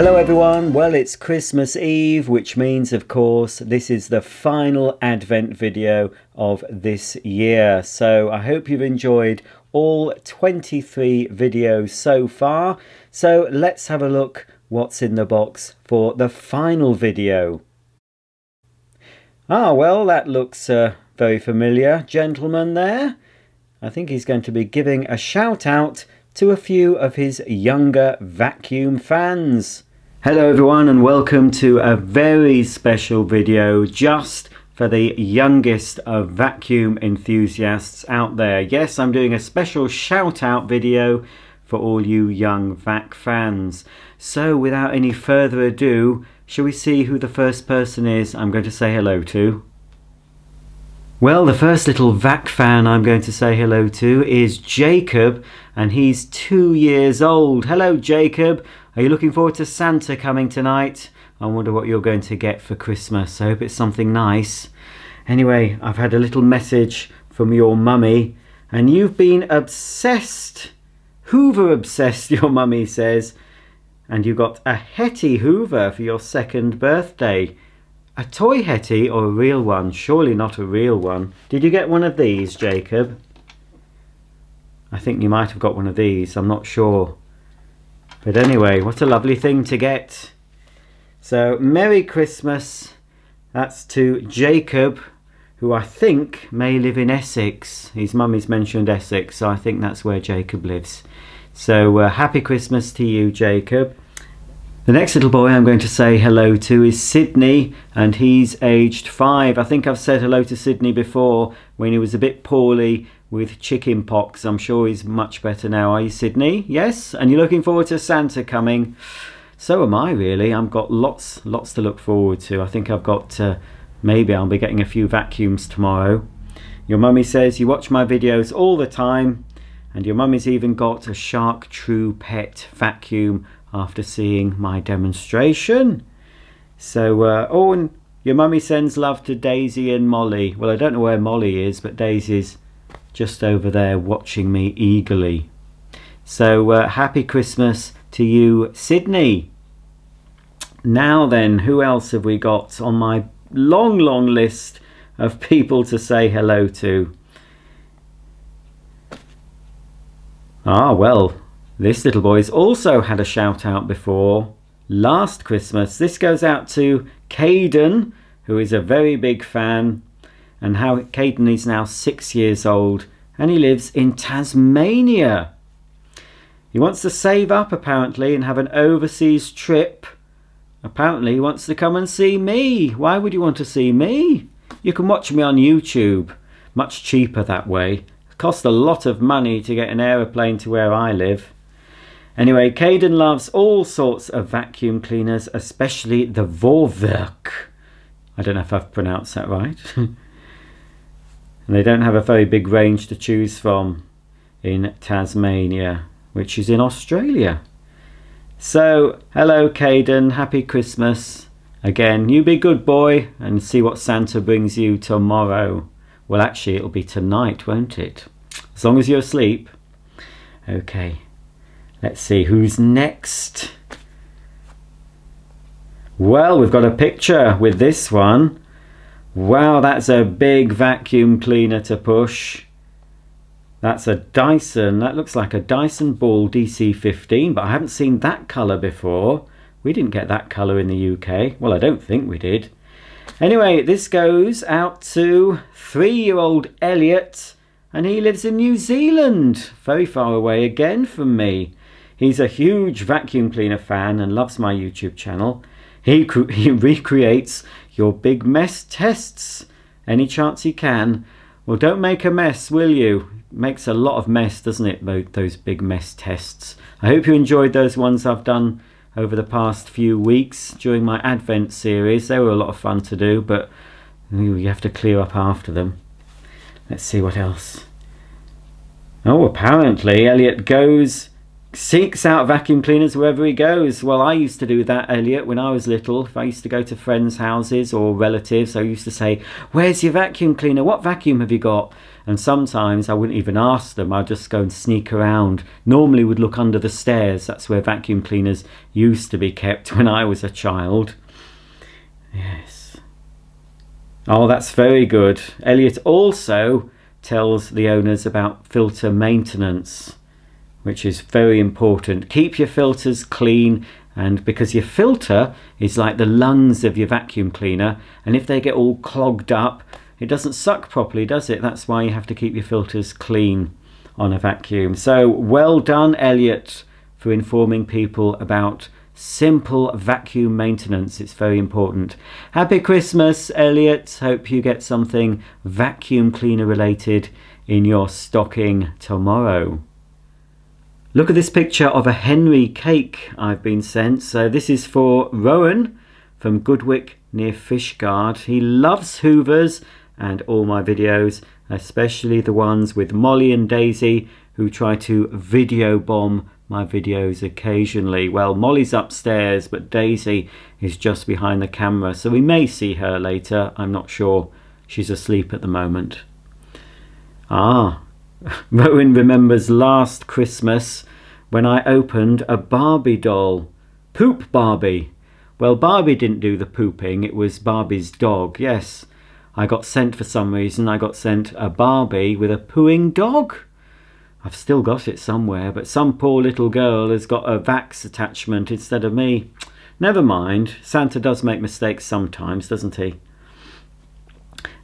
Hello everyone, well it's Christmas Eve which means of course this is the final advent video of this year so I hope you've enjoyed all 23 videos so far so let's have a look what's in the box for the final video. Ah well that looks uh, very familiar gentleman there. I think he's going to be giving a shout out to a few of his younger vacuum fans. Hello everyone and welcome to a very special video just for the youngest of vacuum enthusiasts out there. Yes, I'm doing a special shout out video for all you young vac fans. So without any further ado, shall we see who the first person is I'm going to say hello to? Well, the first little VAC fan I'm going to say hello to is Jacob, and he's two years old. Hello, Jacob. Are you looking forward to Santa coming tonight? I wonder what you're going to get for Christmas. I hope it's something nice. Anyway, I've had a little message from your mummy, and you've been obsessed. Hoover obsessed, your mummy says. And you got a Hetty Hoover for your second birthday. A toy Hetty or a real one? Surely not a real one. Did you get one of these, Jacob? I think you might have got one of these. I'm not sure. But anyway, what a lovely thing to get. So, Merry Christmas. That's to Jacob, who I think may live in Essex. His mummy's mentioned Essex, so I think that's where Jacob lives. So, uh, Happy Christmas to you, Jacob. The next little boy I'm going to say hello to is Sydney, and he's aged five. I think I've said hello to Sydney before when he was a bit poorly with chicken pox. I'm sure he's much better now. Are you, Sydney? Yes? And you're looking forward to Santa coming? So am I, really. I've got lots, lots to look forward to. I think I've got, uh, maybe I'll be getting a few vacuums tomorrow. Your mummy says you watch my videos all the time, and your mummy's even got a Shark True Pet vacuum after seeing my demonstration. So, uh, oh, and your mummy sends love to Daisy and Molly. Well, I don't know where Molly is, but Daisy's just over there watching me eagerly. So, uh, happy Christmas to you, Sydney. Now then, who else have we got on my long, long list of people to say hello to? Ah, well, this little boy's also had a shout out before last Christmas. This goes out to Caden, who is a very big fan, and how Caden is now six years old and he lives in Tasmania. He wants to save up apparently and have an overseas trip. Apparently he wants to come and see me. Why would you want to see me? You can watch me on YouTube. Much cheaper that way. It costs a lot of money to get an aeroplane to where I live. Anyway, Caden loves all sorts of vacuum cleaners, especially the Vorwerk. I don't know if I've pronounced that right. and they don't have a very big range to choose from in Tasmania, which is in Australia. So, hello Caden, happy Christmas. Again, you be good boy and see what Santa brings you tomorrow. Well, actually, it'll be tonight, won't it? As long as you're asleep. Okay. Let's see who's next. Well, we've got a picture with this one. Wow, that's a big vacuum cleaner to push. That's a Dyson. That looks like a Dyson Ball DC15, but I haven't seen that colour before. We didn't get that colour in the UK. Well, I don't think we did. Anyway, this goes out to three-year-old Elliot, and he lives in New Zealand, very far away again from me. He's a huge vacuum cleaner fan and loves my YouTube channel. He, he recreates your big mess tests any chance you can. Well, don't make a mess, will you? makes a lot of mess, doesn't it, those big mess tests. I hope you enjoyed those ones I've done over the past few weeks during my Advent series. They were a lot of fun to do, but you have to clear up after them. Let's see what else. Oh, apparently Elliot goes seeks out vacuum cleaners wherever he goes. Well, I used to do that, Elliot, when I was little. If I used to go to friends' houses or relatives, I used to say, Where's your vacuum cleaner? What vacuum have you got? and sometimes I wouldn't even ask them. I'd just go and sneak around. Normally would look under the stairs. That's where vacuum cleaners used to be kept when I was a child. Yes. Oh, that's very good. Elliot also tells the owners about filter maintenance, which is very important. Keep your filters clean and because your filter is like the lungs of your vacuum cleaner and if they get all clogged up it doesn't suck properly does it? That's why you have to keep your filters clean on a vacuum. So well done Elliot for informing people about simple vacuum maintenance. It's very important. Happy christmas elliot. Hope you get something vacuum cleaner related in your stocking tomorrow Look at this picture of a Henry cake I've been sent. So this is for Rowan from Goodwick near Fishguard. He loves Hoovers and all my videos, especially the ones with Molly and Daisy who try to video bomb my videos occasionally. Well, Molly's upstairs, but Daisy is just behind the camera, so we may see her later. I'm not sure. She's asleep at the moment. Ah, Rowan remembers last Christmas when I opened a Barbie doll. Poop Barbie. Well, Barbie didn't do the pooping, it was Barbie's dog, yes. I got sent for some reason, I got sent a Barbie with a pooing dog. I've still got it somewhere, but some poor little girl has got a Vax attachment instead of me. Never mind, Santa does make mistakes sometimes, doesn't he?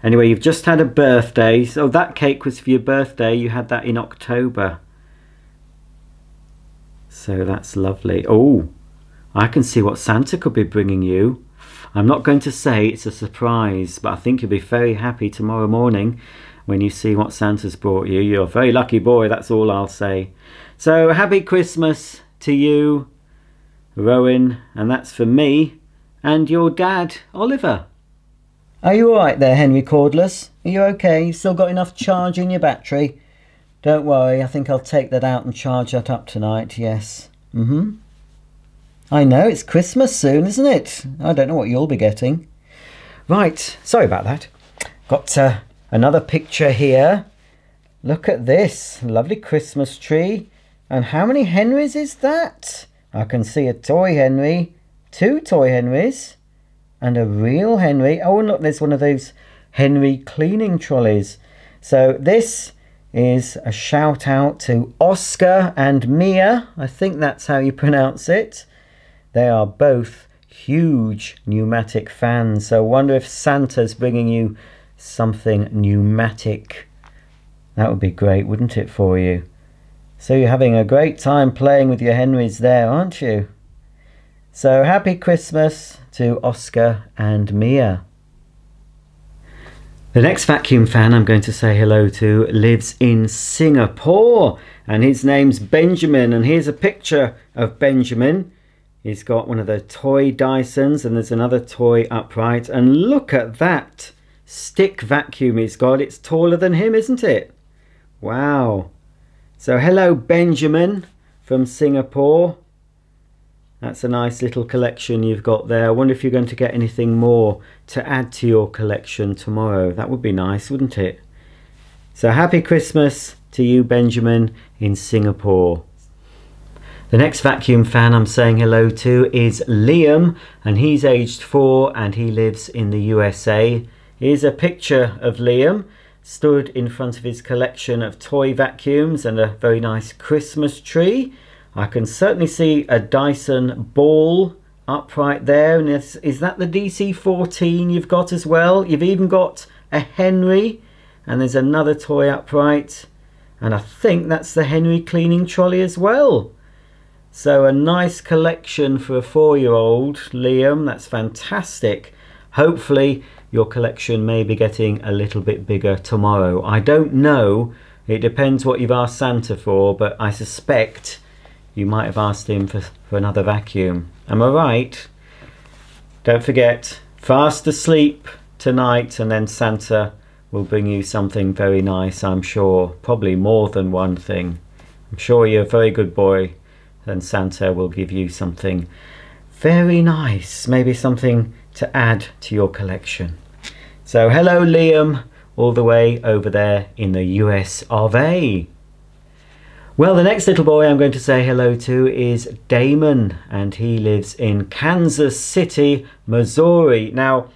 Anyway, you've just had a birthday. So that cake was for your birthday. You had that in October. So that's lovely. Oh, I can see what Santa could be bringing you. I'm not going to say it's a surprise, but I think you'll be very happy tomorrow morning when you see what Santa's brought you. You're a very lucky boy, that's all I'll say. So happy Christmas to you, Rowan, and that's for me and your dad, Oliver. Are you alright there, Henry Cordless? Are you okay? You still got enough charge in your battery? Don't worry, I think I'll take that out and charge that up tonight, yes. Mm-hmm. I know, it's Christmas soon, isn't it? I don't know what you'll be getting. Right, sorry about that. Got uh, another picture here. Look at this, lovely Christmas tree. And how many Henrys is that? I can see a toy Henry, two toy Henrys and a real Henry. Oh, and look, there's one of those Henry cleaning trolleys. So this is a shout out to Oscar and Mia. I think that's how you pronounce it. They are both huge Numatic fans. So I wonder if Santa's bringing you something Numatic. That would be great, wouldn't it, for you? So you're having a great time playing with your Henrys there, aren't you? So happy Christmas to Oscar and Mia. The next vacuum fan I'm going to say hello to lives in Singapore and his name's Benjamin and here's a picture of Benjamin. He's got one of the toy Dysons and there's another toy upright and look at that stick vacuum he's got. It's taller than him, isn't it? Wow. So hello Benjamin from Singapore. That's a nice little collection you've got there. I wonder if you're going to get anything more to add to your collection tomorrow. That would be nice, wouldn't it? So happy Christmas to you, Benjamin, in Singapore. The next vacuum fan I'm saying hello to is Liam, and he's aged four and he lives in the USA. Here's a picture of Liam stood in front of his collection of toy vacuums and a very nice Christmas tree. I can certainly see a Dyson ball upright there. And is, is that the DC-14 you've got as well? You've even got a Henry and there's another toy upright. And I think that's the Henry cleaning trolley as well. So a nice collection for a four-year-old, Liam. That's fantastic. Hopefully your collection may be getting a little bit bigger tomorrow. I don't know. It depends what you've asked Santa for, but I suspect you might have asked him for, for another vacuum. Am I right? Don't forget, fast asleep tonight and then Santa will bring you something very nice, I'm sure. Probably more than one thing. I'm sure you're a very good boy and Santa will give you something very nice. Maybe something to add to your collection. So hello Liam, all the way over there in the US of A. Well, the next little boy I'm going to say hello to is Damon, and he lives in Kansas City, Missouri. Now,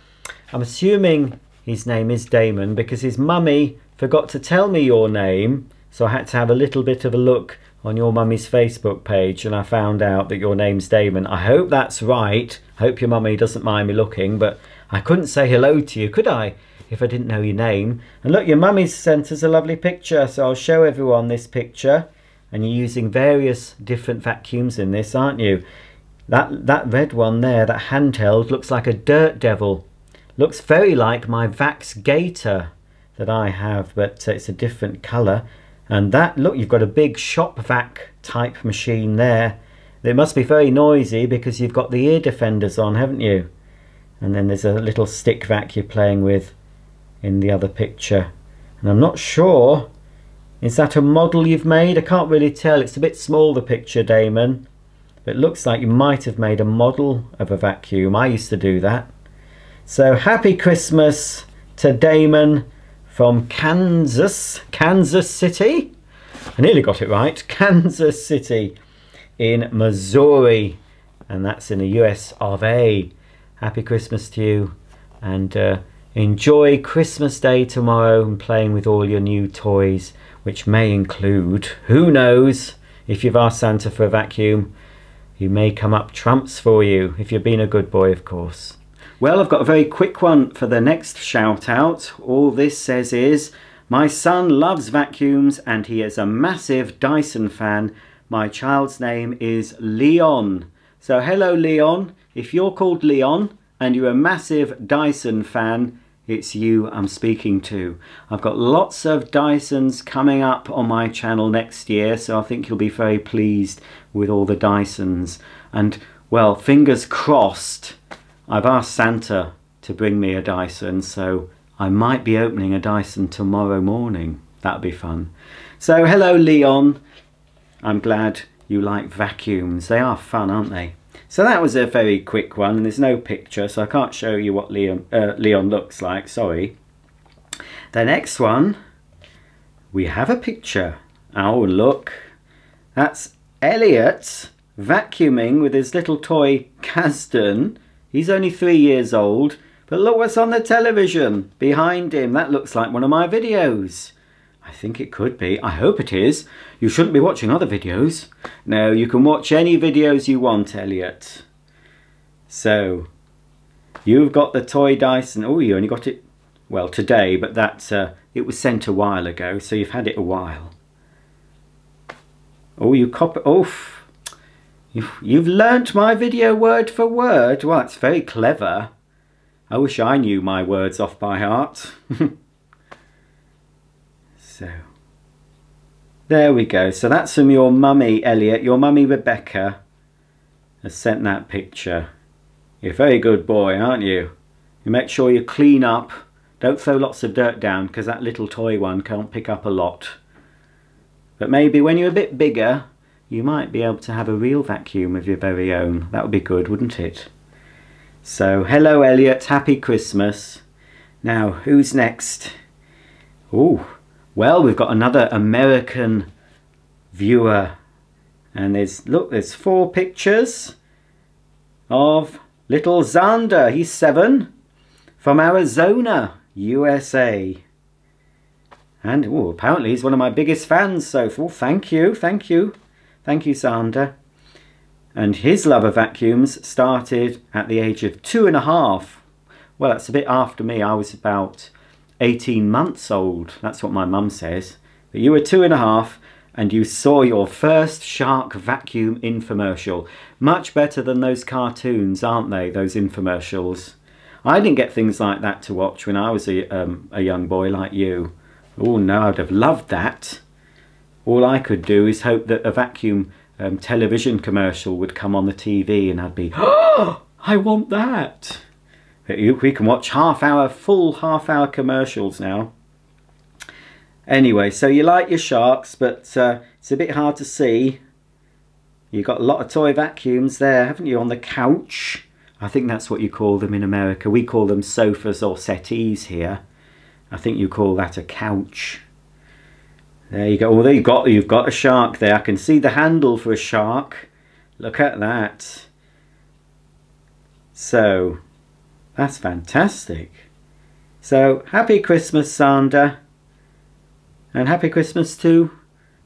I'm assuming his name is Damon because his mummy forgot to tell me your name, so I had to have a little bit of a look on your mummy's Facebook page and I found out that your name's Damon. I hope that's right. I hope your mummy doesn't mind me looking, but I couldn't say hello to you, could I? If I didn't know your name. And look, your mummy's sent us a lovely picture, so I'll show everyone this picture and you're using various different vacuums in this aren't you? That that red one there that handheld looks like a dirt devil. Looks very like my Vax Gator that I have but it's a different color and that look you've got a big shop vac type machine there. It must be very noisy because you've got the ear defenders on haven't you? And then there's a little stick vac you're playing with in the other picture. And I'm not sure is that a model you've made? I can't really tell. It's a bit small, the picture, Damon. It looks like you might have made a model of a vacuum. I used to do that. So happy Christmas to Damon from Kansas, Kansas City. I nearly got it right. Kansas City in Missouri. And that's in the US of A. Happy Christmas to you. And uh, enjoy Christmas Day tomorrow and playing with all your new toys which may include, who knows, if you've asked Santa for a vacuum, he may come up trumps for you, if you've been a good boy, of course. Well, I've got a very quick one for the next shout out. All this says is, my son loves vacuums and he is a massive Dyson fan. My child's name is Leon. So hello Leon, if you're called Leon and you're a massive Dyson fan, it's you I'm speaking to. I've got lots of Dysons coming up on my channel next year, so I think you'll be very pleased with all the Dysons. And, well, fingers crossed, I've asked Santa to bring me a Dyson, so I might be opening a Dyson tomorrow morning. That'd be fun. So, hello Leon. I'm glad you like vacuums. They are fun, aren't they? So that was a very quick one, and there's no picture, so I can't show you what Leon, uh, Leon looks like, sorry. The next one, we have a picture. Oh, look. That's Elliot vacuuming with his little toy Casdon. He's only three years old, but look what's on the television behind him. That looks like one of my videos. I think it could be. I hope it is. You shouldn't be watching other videos. No, you can watch any videos you want, Elliot. So, you've got the toy Dyson. Oh, you only got it, well, today, but that uh, it was sent a while ago, so you've had it a while. Oh, you copy. Oh, you've, you've learnt my video word for word. Well, that's very clever. I wish I knew my words off by heart. So there we go. So that's from your mummy, Elliot. Your mummy, Rebecca, has sent that picture. You're a very good boy, aren't you? You make sure you clean up. Don't throw lots of dirt down because that little toy one can't pick up a lot. But maybe when you're a bit bigger, you might be able to have a real vacuum of your very own. That would be good, wouldn't it? So, hello Elliot, happy Christmas. Now, who's next? Oh, well, we've got another American viewer. And there's, look, there's four pictures of little Xander. He's seven from Arizona, USA. And apparently he's one of my biggest fans, so oh, thank you, thank you. Thank you, Xander. And his love of vacuums started at the age of two and a half. Well, that's a bit after me. I was about 18 months old. That's what my mum says. But you were two and a half and you saw your first shark vacuum infomercial. Much better than those cartoons, aren't they, those infomercials? I didn't get things like that to watch when I was a, um, a young boy like you. Oh no, I'd have loved that. All I could do is hope that a vacuum um, television commercial would come on the TV and I'd be, oh, I want that. We can watch half hour, full half hour commercials now. Anyway, so you like your sharks, but uh, it's a bit hard to see. You've got a lot of toy vacuums there, haven't you, on the couch? I think that's what you call them in America. We call them sofas or settees here. I think you call that a couch. There you go. Well, there you got you've got a shark there. I can see the handle for a shark. Look at that. So, that's fantastic. So, happy Christmas, Xander. And happy Christmas to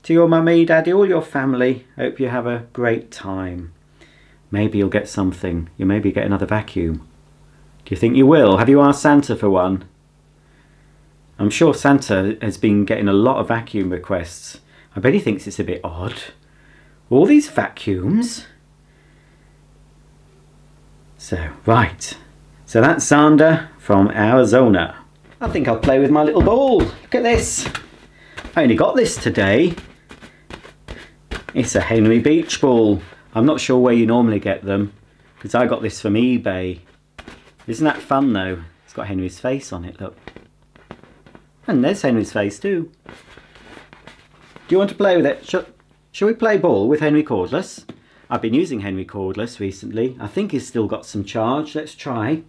to your mummy, daddy, all your family. Hope you have a great time. Maybe you'll get something. You maybe get another vacuum. Do you think you will? Have you asked Santa for one? I'm sure Santa has been getting a lot of vacuum requests. I bet he thinks it's a bit odd. All these vacuums? So, right. So that's Xander from Arizona. I think I'll play with my little ball. Look at this. I only got this today. It's a Henry Beach ball. I'm not sure where you normally get them because I got this from eBay. Isn't that fun though? It's got Henry's face on it, look. And there's Henry's face too. Do you want to play with it? Shall, shall we play ball with Henry Cordless? I've been using Henry Cordless recently. I think he's still got some charge. Let's try.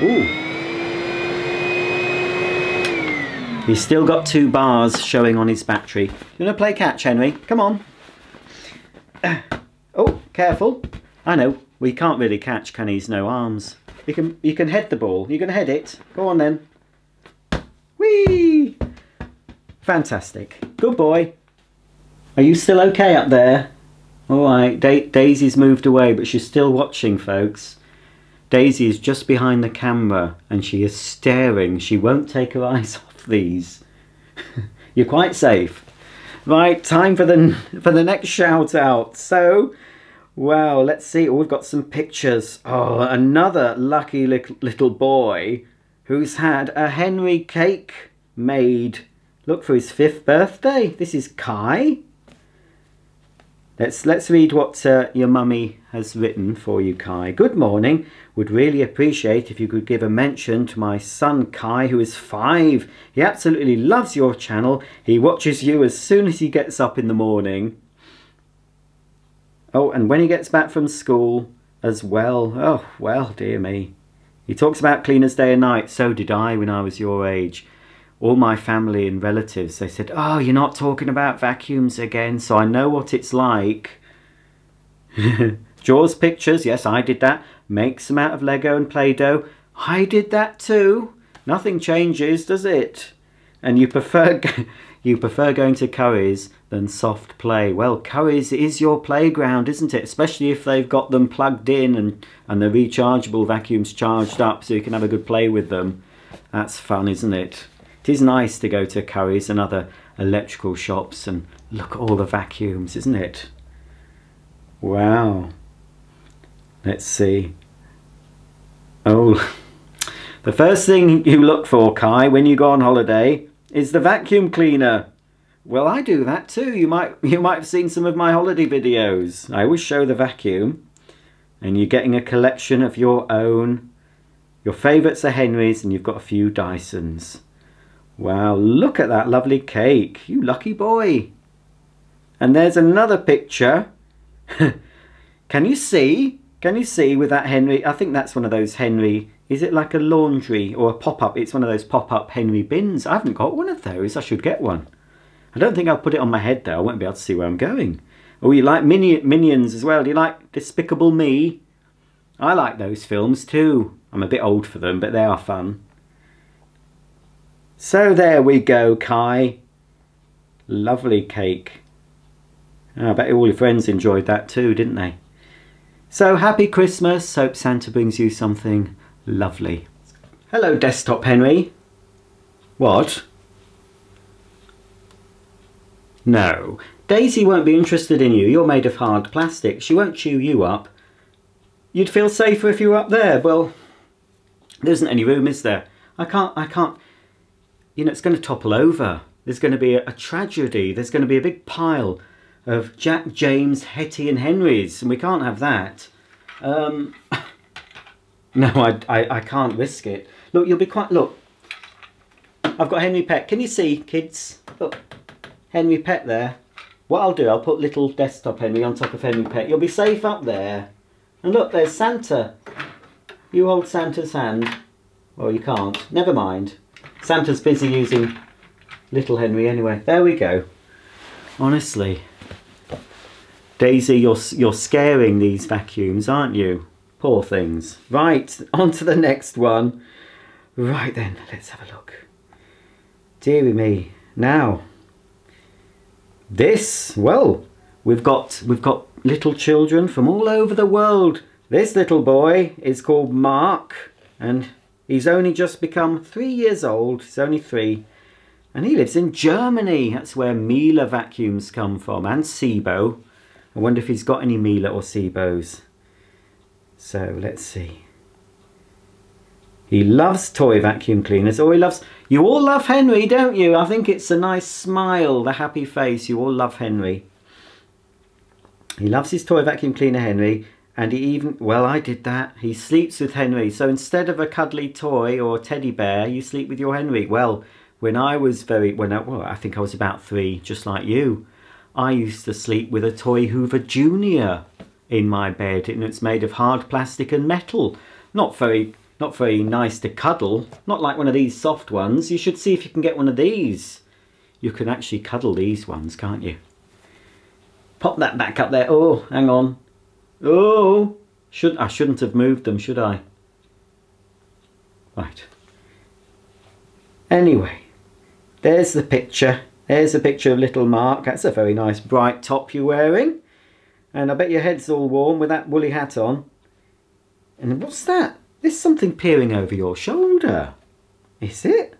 Ooh. He's still got two bars showing on his battery. You want to play catch, Henry? Come on. Oh, careful. I know, we can't really catch, can he's no arms. You can, you can head the ball. You can head it. Go on then. Whee! Fantastic. Good boy. Are you still okay up there? Alright, da Daisy's moved away, but she's still watching, folks. Daisy is just behind the camera and she is staring. She won't take her eyes off these. You're quite safe. Right, time for the for the next shout out. So, well, let's see. Oh, we've got some pictures. Oh, another lucky little, little boy who's had a Henry cake made. Look for his fifth birthday. This is Kai. Let's let's read what uh, your mummy has written for you, Kai. Good morning. Would really appreciate if you could give a mention to my son Kai, who is five. He absolutely loves your channel. He watches you as soon as he gets up in the morning. Oh, and when he gets back from school as well. Oh, well, dear me. He talks about cleaners day and night. So did I when I was your age all my family and relatives, they said, Oh, you're not talking about vacuums again, so I know what it's like. Jaws pictures, yes, I did that. Make some out of Lego and Play-Doh. I did that too. Nothing changes, does it? And you prefer you prefer going to Curry's than soft play. Well, Curry's is your playground, isn't it? Especially if they've got them plugged in and, and the rechargeable vacuums charged up so you can have a good play with them. That's fun, isn't it? It is nice to go to Curry's and other electrical shops and look at all the vacuums, isn't it? Wow. Let's see. Oh, the first thing you look for, Kai, when you go on holiday is the vacuum cleaner. Well, I do that too. You might you might have seen some of my holiday videos. I always show the vacuum and you're getting a collection of your own. Your favourites are Henry's and you've got a few Dysons. Wow, look at that lovely cake. You lucky boy. And there's another picture. Can you see? Can you see with that Henry? I think that's one of those Henry. Is it like a laundry or a pop-up? It's one of those pop-up Henry bins. I haven't got one of those. I should get one. I don't think I'll put it on my head though. I won't be able to see where I'm going. Oh, you like mini Minions as well? Do you like Despicable Me? I like those films too. I'm a bit old for them, but they are fun. So there we go, Kai. Lovely cake. Ah, I bet all your friends enjoyed that too, didn't they? So happy Christmas. Hope Santa brings you something lovely. Hello, Desktop Henry. What? No. Daisy won't be interested in you. You're made of hard plastic. She won't chew you up. You'd feel safer if you were up there. Well, there isn't any room, is there? I can't, I can't you know, it's going to topple over. There's going to be a, a tragedy. There's going to be a big pile of Jack, James, Hetty and Henrys, and we can't have that. Um, no, I, I, I can't risk it. Look, you'll be quite, look, I've got Henry Pet. Can you see, kids? Look, Henry Pet there. What I'll do, I'll put little desktop Henry on top of Henry Pet. You'll be safe up there. And look, there's Santa. You hold Santa's hand. Well, you can't. Never mind. Santa's busy using little Henry anyway. There we go. Honestly. Daisy, you're, you're scaring these vacuums, aren't you? Poor things. Right, on to the next one. Right then, let's have a look. Deary me. Now, this, well, we've got, we've got little children from all over the world. This little boy is called Mark and he's only just become three years old. He's only three. And he lives in Germany. That's where Miele vacuums come from and Sebo. I wonder if he's got any Miele or SIBOs. So let's see. He loves toy vacuum cleaners. Oh, he loves... You all love Henry, don't you? I think it's a nice smile, the happy face. You all love Henry. He loves his toy vacuum cleaner, Henry. And he even... Well, I did that. He sleeps with Henry. So instead of a cuddly toy or teddy bear, you sleep with your Henry. Well, when I was very... When I, well, I think I was about three, just like you. I used to sleep with a toy Hoover Junior in my bed. And it's made of hard plastic and metal. Not very not very nice to cuddle. Not like one of these soft ones. You should see if you can get one of these. You can actually cuddle these ones, can't you? Pop that back up there. Oh, hang on. Oh, should I shouldn't have moved them, should I? Right. Anyway, there's the picture. There's a picture of little Mark. That's a very nice bright top you're wearing. And I bet your head's all warm with that woolly hat on. And what's that? There's something peering over your shoulder. Is it?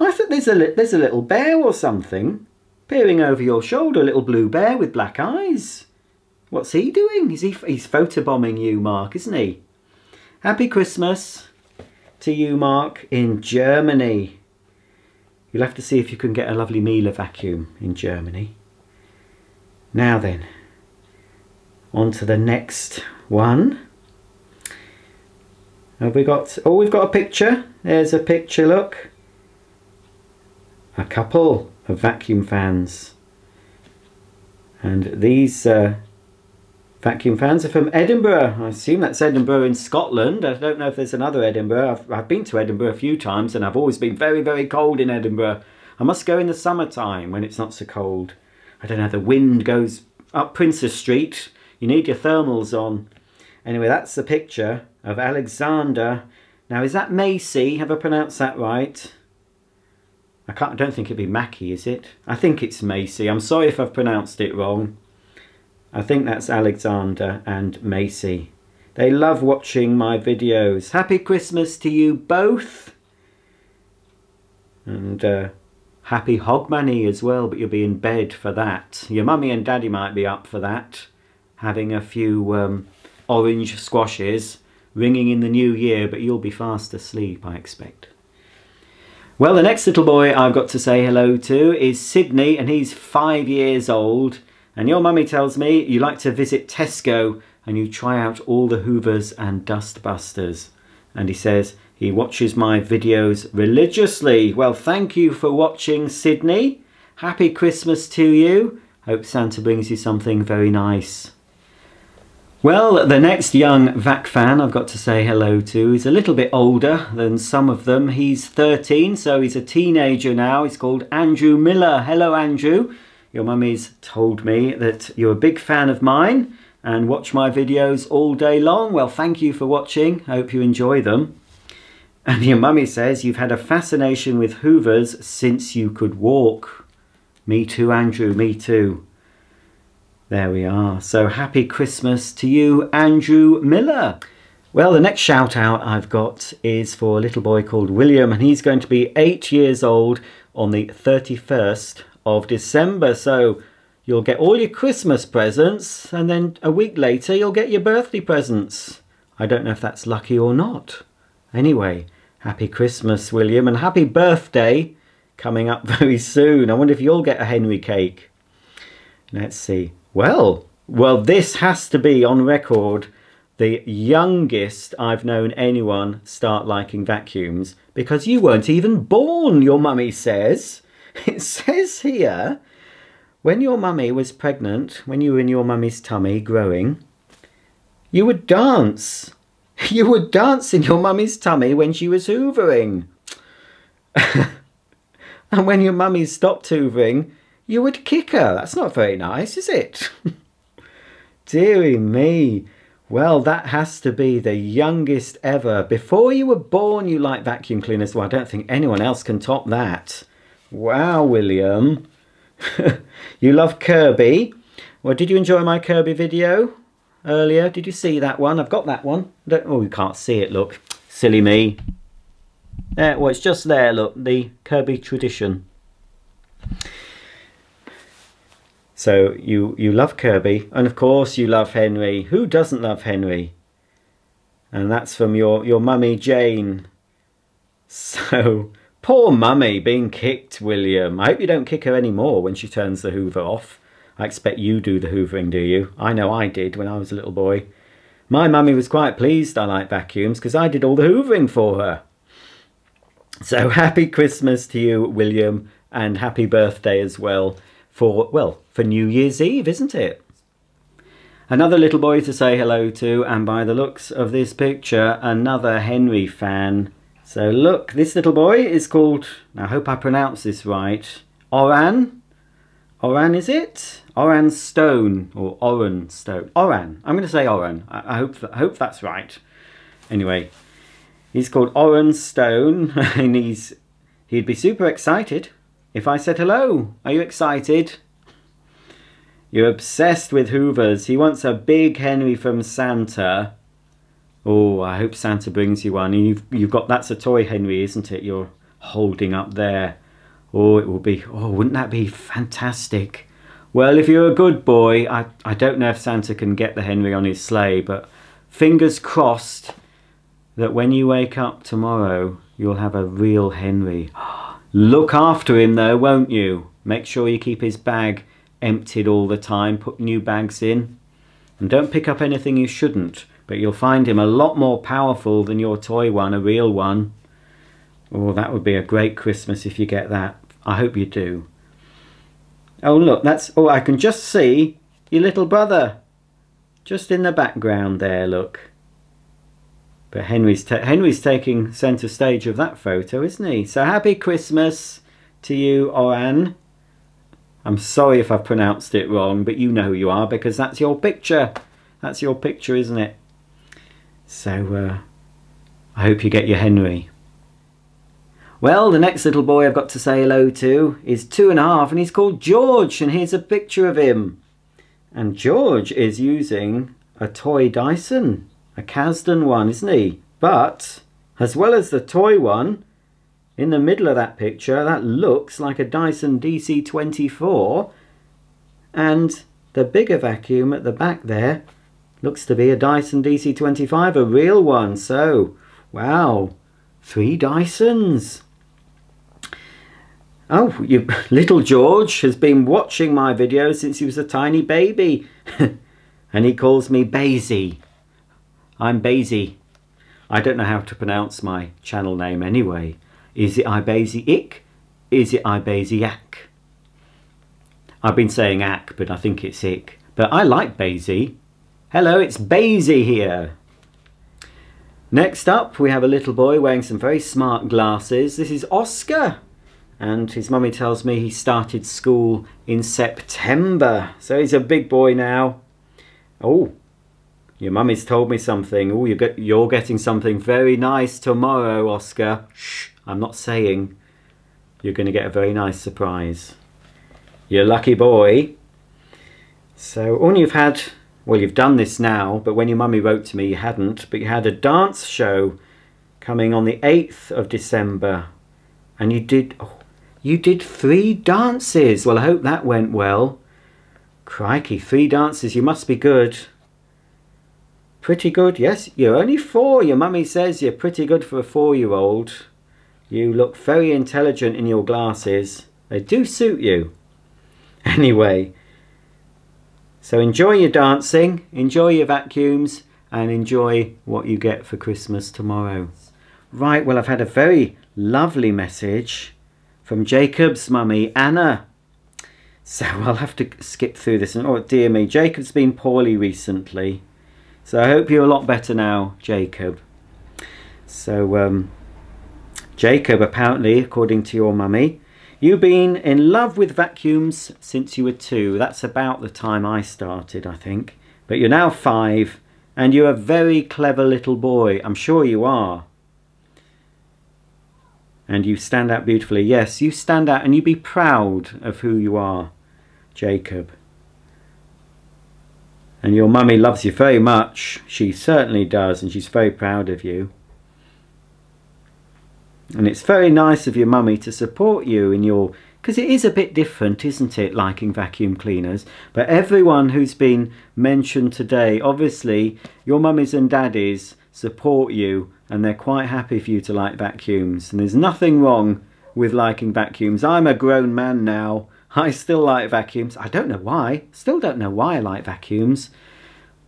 I thought there's a, there's a little bear or something peering over your shoulder, a little blue bear with black eyes. What's he doing? Is he, he's photobombing you, Mark, isn't he? Happy Christmas to you, Mark, in Germany. You'll have to see if you can get a lovely Miele vacuum in Germany. Now then, on to the next one. Have we got, oh we've got a picture. There's a picture, look. A couple of vacuum fans. And these uh, vacuum fans are from Edinburgh. I assume that's Edinburgh in Scotland. I don't know if there's another Edinburgh. I've, I've been to Edinburgh a few times and I've always been very, very cold in Edinburgh. I must go in the summertime when it's not so cold. I don't know, the wind goes up Princes Street. You need your thermals on. Anyway, that's the picture of Alexander. Now, is that Macy? Have I pronounced that right? I, can't, I don't think it'd be Mackie, is it? I think it's Macy. I'm sorry if I've pronounced it wrong. I think that's Alexander and Macy. They love watching my videos. Happy Christmas to you both. And uh, happy Hogmanay as well, but you'll be in bed for that. Your mummy and daddy might be up for that. Having a few um, orange squashes ringing in the new year, but you'll be fast asleep, I expect. Well, the next little boy I've got to say hello to is Sydney, and he's five years old. And your mummy tells me you like to visit Tesco and you try out all the Hoovers and Dustbusters. And he says he watches my videos religiously. Well, thank you for watching, Sydney. Happy Christmas to you. Hope Santa brings you something very nice. Well, the next young VAC fan I've got to say hello to is a little bit older than some of them. He's 13, so he's a teenager now. He's called Andrew Miller. Hello, Andrew. Your mummy's told me that you're a big fan of mine and watch my videos all day long. Well, thank you for watching. I Hope you enjoy them. And your mummy says you've had a fascination with Hoovers since you could walk. Me too, Andrew, me too. There we are. So happy Christmas to you, Andrew Miller. Well, the next shout out I've got is for a little boy called William, and he's going to be eight years old on the 31st of December. So you'll get all your Christmas presents, and then a week later you'll get your birthday presents. I don't know if that's lucky or not. Anyway, happy Christmas, William, and happy birthday coming up very soon. I wonder if you'll get a Henry cake. Let's see. Well, well, this has to be on record the youngest I've known anyone start liking vacuums because you weren't even born, your mummy says. It says here, when your mummy was pregnant, when you were in your mummy's tummy growing, you would dance. You would dance in your mummy's tummy when she was hoovering. and when your mummy stopped hoovering, you would kick her. That's not very nice, is it? Deary me. Well, that has to be the youngest ever. Before you were born, you liked vacuum cleaners. Well, I don't think anyone else can top that. Wow, William. you love Kirby. Well, did you enjoy my Kirby video earlier? Did you see that one? I've got that one. Oh, you can't see it, look. Silly me. There, well, it's just there, look. The Kirby tradition. So you, you love Kirby, and of course you love Henry. Who doesn't love Henry? And that's from your, your mummy Jane. So, poor mummy being kicked, William. I hope you don't kick her anymore when she turns the hoover off. I expect you do the hoovering, do you? I know I did when I was a little boy. My mummy was quite pleased I like vacuums because I did all the hoovering for her. So happy Christmas to you, William, and happy birthday as well for, well, for New Year's Eve, isn't it? Another little boy to say hello to, and by the looks of this picture, another Henry fan. So look, this little boy is called, I hope I pronounce this right, Oran? Oran is it? Oran Stone, or Oran Stone. Oran, I'm going to say Oran. I, I hope, I hope that's right. Anyway, he's called Oran Stone, and he's, he'd be super excited if I said hello. Are you excited? You're obsessed with Hoovers. He wants a big Henry from Santa. Oh, I hope Santa brings you one. You've, you've got, that's a toy Henry, isn't it? You're holding up there. Oh, it will be, oh, wouldn't that be fantastic? Well, if you're a good boy, I, I don't know if Santa can get the Henry on his sleigh, but fingers crossed that when you wake up tomorrow, you'll have a real Henry. Look after him though, won't you? Make sure you keep his bag emptied all the time, put new bags in. And don't pick up anything you shouldn't, but you'll find him a lot more powerful than your toy one, a real one. Oh, that would be a great Christmas if you get that. I hope you do. Oh, look, that's... Oh, I can just see your little brother. Just in the background there, look. But Henry's, Henry's taking centre stage of that photo, isn't he? So happy Christmas to you, Oran. I'm sorry if I've pronounced it wrong, but you know who you are because that's your picture. That's your picture, isn't it? So, uh, I hope you get your Henry. Well, the next little boy I've got to say hello to is two and a half and he's called George and here's a picture of him. And George is using a toy Dyson, a Casdon one, isn't he? But, as well as the toy one, in the middle of that picture, that looks like a Dyson DC24. And the bigger vacuum at the back there looks to be a Dyson DC25, a real one. So, wow, three Dysons. Oh, you, little George has been watching my videos since he was a tiny baby. and he calls me Basie. I'm Basie. I don't know how to pronounce my channel name anyway. Is it Ibasiic? Is it Ibasiac? I've been saying ack, but I think it's ick. But I like Basie. Hello, it's Basie here. Next up, we have a little boy wearing some very smart glasses. This is Oscar. And his mummy tells me he started school in September. So he's a big boy now. Oh, your mummy's told me something. Oh, you're, you're getting something very nice tomorrow, Oscar. Shh. I'm not saying you're going to get a very nice surprise. You're lucky boy. So all you've had, well you've done this now, but when your mummy wrote to me you hadn't, but you had a dance show coming on the 8th of December and you did, oh, you did three dances. Well I hope that went well. Crikey, three dances, you must be good. Pretty good, yes, you're only four. Your mummy says you're pretty good for a four-year-old. You look very intelligent in your glasses. They do suit you. Anyway, so enjoy your dancing, enjoy your vacuums, and enjoy what you get for Christmas tomorrow. Right, well, I've had a very lovely message from Jacob's mummy, Anna. So I'll have to skip through this. Oh, dear me, Jacob's been poorly recently. So I hope you're a lot better now, Jacob. So, um, Jacob, apparently, according to your mummy, you've been in love with vacuums since you were two. That's about the time I started, I think. But you're now five, and you're a very clever little boy. I'm sure you are. And you stand out beautifully. Yes, you stand out and you be proud of who you are, Jacob. And your mummy loves you very much. She certainly does, and she's very proud of you. And it's very nice of your mummy to support you in your... Because it is a bit different, isn't it, liking vacuum cleaners? But everyone who's been mentioned today, obviously, your mummies and daddies support you and they're quite happy for you to like vacuums. And there's nothing wrong with liking vacuums. I'm a grown man now. I still like vacuums. I don't know why. Still don't know why I like vacuums.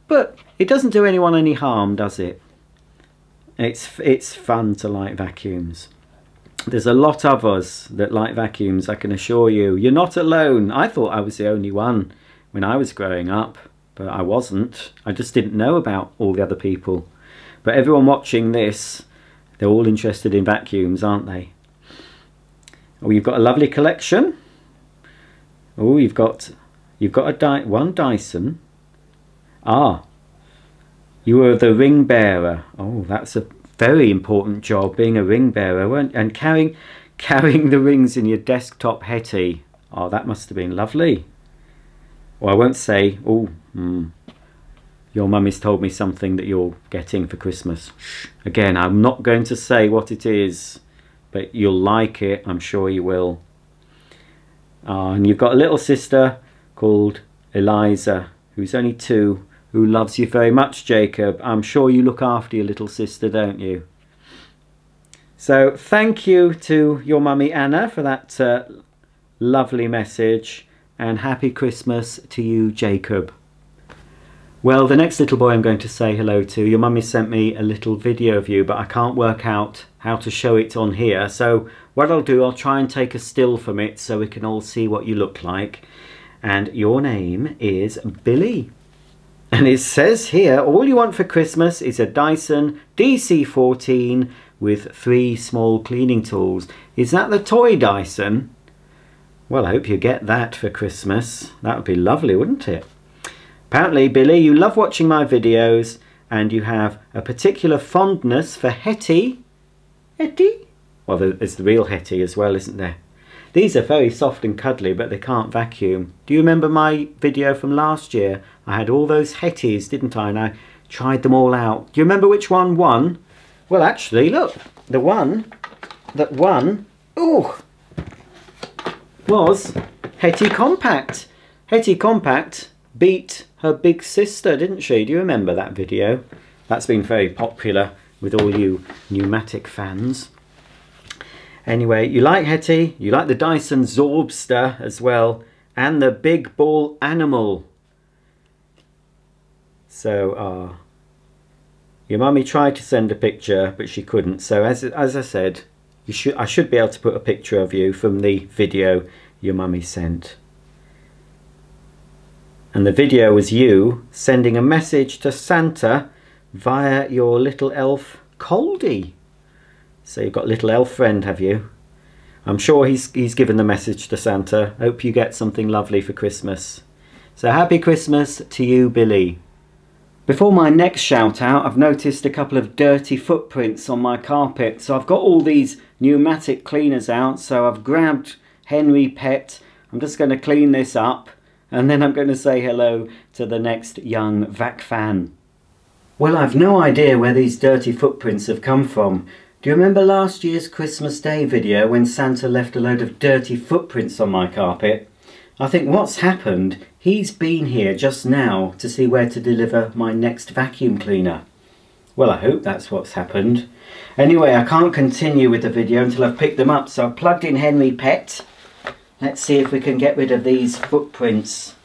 But it doesn't do anyone any harm, does it? It's, it's fun to like vacuums. There's a lot of us that like vacuums, I can assure you. You're not alone. I thought I was the only one when I was growing up, but I wasn't. I just didn't know about all the other people. But everyone watching this, they're all interested in vacuums, aren't they? Oh, you've got a lovely collection. Oh, you've got you've got a Dy one Dyson. Ah, you were the ring bearer. Oh, that's a very important job, being a ring bearer and carrying carrying the rings in your desktop Hetty. Oh, that must have been lovely. Well, I won't say. Oh, hmm, your mummy's told me something that you're getting for Christmas. Shh. Again, I'm not going to say what it is, but you'll like it. I'm sure you will. Uh, and you've got a little sister called Eliza, who's only two, who loves you very much, Jacob. I'm sure you look after your little sister, don't you? So thank you to your mummy Anna for that uh, lovely message and happy Christmas to you, Jacob. Well, the next little boy I'm going to say hello to, your mummy sent me a little video of you, but I can't work out how to show it on here. So what I'll do, I'll try and take a still from it so we can all see what you look like. And your name is Billy. And it says here, all you want for Christmas is a Dyson DC14 with three small cleaning tools. Is that the toy Dyson? Well, I hope you get that for Christmas. That would be lovely, wouldn't it? Apparently, Billy, you love watching my videos and you have a particular fondness for Hetty. Hetty? Well, there's the real Hetty as well, isn't there? These are very soft and cuddly, but they can't vacuum. Do you remember my video from last year? I had all those Hetties, didn't I? And I tried them all out. Do you remember which one won? Well, actually, look. The one that won, oh, was Hetty Compact. Hetty Compact beat her big sister, didn't she? Do you remember that video? That's been very popular with all you Numatic fans. Anyway, you like Hetty, you like the Dyson Zorbster as well, and the Big Ball Animal. So, uh, your mummy tried to send a picture, but she couldn't. So, as, as I said, you should, I should be able to put a picture of you from the video your mummy sent. And the video was you sending a message to Santa via your little elf Coldy. So you've got little elf friend, have you? I'm sure he's, he's given the message to Santa. Hope you get something lovely for Christmas. So happy Christmas to you, Billy. Before my next shout out, I've noticed a couple of dirty footprints on my carpet. So I've got all these Numatic cleaners out. So I've grabbed Henry Pet. I'm just going to clean this up. And then I'm going to say hello to the next young vac fan. Well, I've no idea where these dirty footprints have come from. Do you remember last year's Christmas Day video when Santa left a load of dirty footprints on my carpet? I think what's happened, he's been here just now to see where to deliver my next vacuum cleaner. Well, I hope that's what's happened. Anyway, I can't continue with the video until I've picked them up, so I've plugged in Henry Pet. Let's see if we can get rid of these footprints.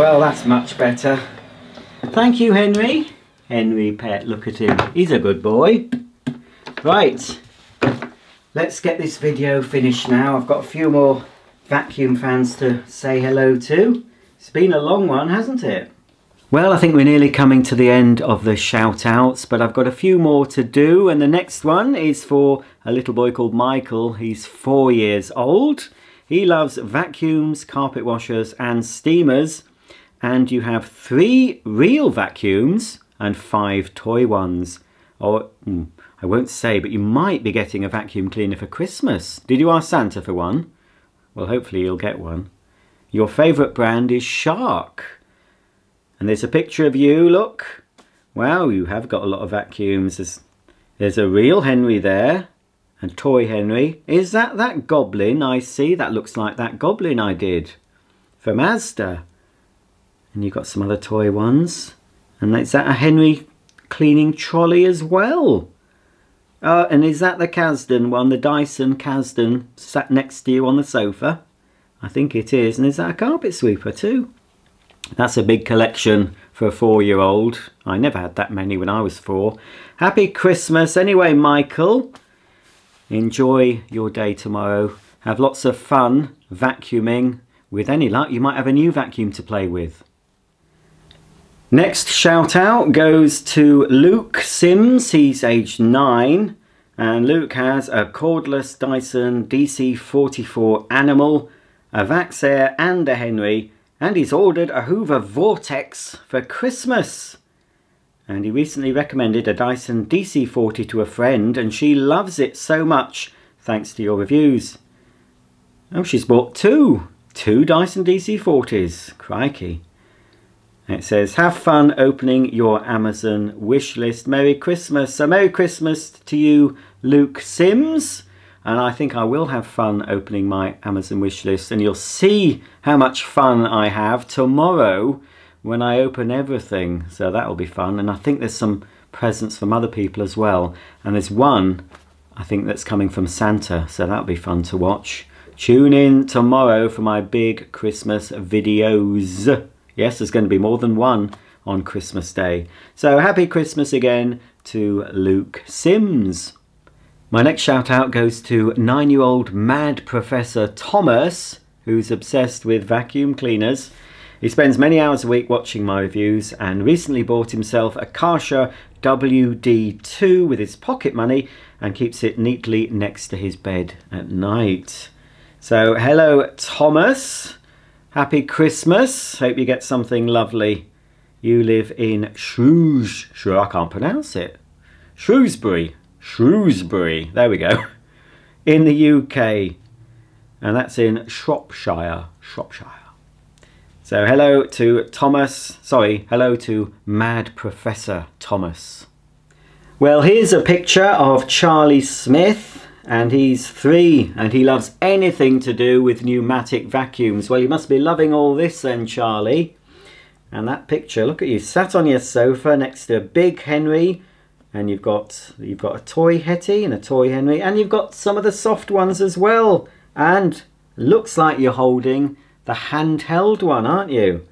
Well, that's much better. Thank you, Henry. Henry pet. Look at him. He's a good boy. Right. Let's get this video finished now. I've got a few more vacuum fans to say hello to. It's been a long one, hasn't it? Well, I think we're nearly coming to the end of the shout outs, but I've got a few more to do. And the next one is for a little boy called Michael. He's four years old. He loves vacuums, carpet washers, and steamers. And you have three real vacuums and five toy ones. Or, hmm, I won't say, but you might be getting a vacuum cleaner for Christmas. Did you ask Santa for one? Well, hopefully you'll get one. Your favourite brand is Shark. And there's a picture of you, look. Wow, you have got a lot of vacuums. There's, there's a real Henry there. And toy Henry. Is that that goblin I see? That looks like that goblin I did. From Asda. And you've got some other toy ones. And is that a Henry cleaning trolley as well? Uh, and is that the Casdon one, the Dyson Casdon sat next to you on the sofa? I think it is. And is that a carpet sweeper too? That's a big collection for a four-year-old. I never had that many when I was four. Happy Christmas anyway, Michael. Enjoy your day tomorrow. Have lots of fun vacuuming. With any luck, you might have a new vacuum to play with. Next shout out goes to Luke Sims. He's aged nine. And Luke has a cordless Dyson DC44 Animal, a Vaxair and a Henry and he's ordered a Hoover Vortex for Christmas. And he recently recommended a Dyson DC40 to a friend and she loves it so much thanks to your reviews. Oh, she's bought two. Two Dyson DC40s. Crikey. It says, have fun opening your Amazon wish list. Merry Christmas. So Merry Christmas to you, Luke Sims. And I think I will have fun opening my Amazon wish list. And you'll see how much fun I have tomorrow when I open everything. So that'll be fun. And I think there's some presents from other people as well. And there's one I think that's coming from Santa. So that'll be fun to watch. Tune in tomorrow for my big Christmas videos yes there's going to be more than one on Christmas Day so happy Christmas again to Luke Sims my next shout out goes to nine year old mad Professor Thomas, who's obsessed with vacuum cleaners. He spends many hours a week watching my reviews and recently bought himself a Karcher WD2 with his pocket money and keeps it neatly next to his bed at night. So, hello, Thomas. Happy Christmas. Hope you get something lovely. You live in Shrews. Sure, I can't pronounce it. Shrewsbury. Shrewsbury, there we go, in the UK. And that's in Shropshire, Shropshire. So hello to Thomas, sorry, hello to Mad Professor Thomas. Well, here's a picture of Charlie Smith, and he's three, and he loves anything to do with Numatic vacuums. Well, you must be loving all this then, Charlie. And that picture, look at you, sat on your sofa next to a Big Henry, and you've got you've got a toy Hetty and a toy Henry and you've got some of the soft ones as well. And looks like you're holding the handheld one aren't you?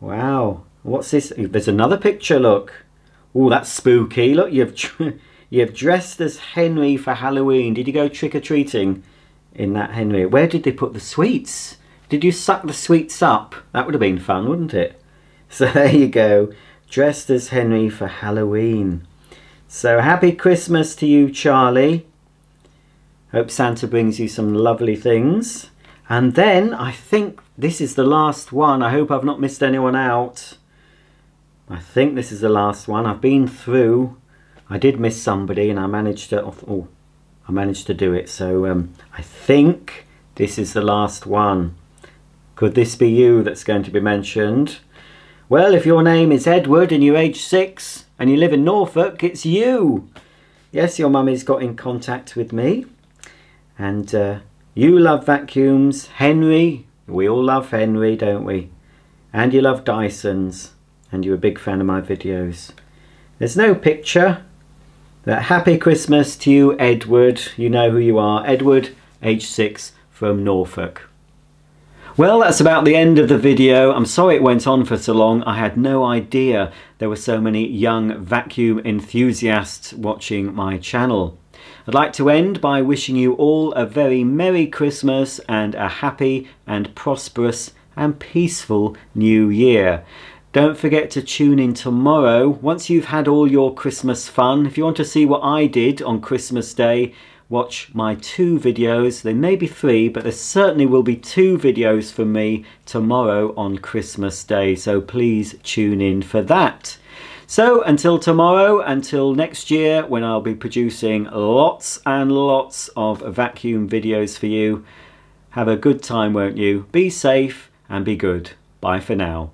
Wow what's this? There's another picture look. Oh that's spooky. Look you've you've dressed as Henry for Halloween did you go trick-or-treating in that Henry where did they put the sweets did you suck the sweets up that would have been fun wouldn't it so there you go dressed as Henry for Halloween so happy Christmas to you, Charlie. Hope Santa brings you some lovely things. And then I think this is the last one. I hope I've not missed anyone out. I think this is the last one. I've been through. I did miss somebody and I managed to, oh, I managed to do it. So um, I think this is the last one. Could this be you that's going to be mentioned? Well, if your name is Edward and you're age six, and you live in Norfolk, it's you. Yes, your mummy's got in contact with me. And uh, you love vacuums. Henry, we all love Henry, don't we? And you love Dysons. And you're a big fan of my videos. There's no picture. But happy Christmas to you, Edward. You know who you are. Edward, age 6, from Norfolk. Well, that's about the end of the video. I'm sorry it went on for so long. I had no idea there were so many young vacuum enthusiasts watching my channel. I'd like to end by wishing you all a very Merry Christmas and a happy and prosperous and peaceful New Year. Don't forget to tune in tomorrow once you've had all your Christmas fun. If you want to see what I did on Christmas Day, watch my two videos. There may be three, but there certainly will be two videos from me tomorrow on Christmas Day. So please tune in for that. So until tomorrow, until next year, when I'll be producing lots and lots of vacuum videos for you, have a good time, won't you? Be safe and be good. Bye for now.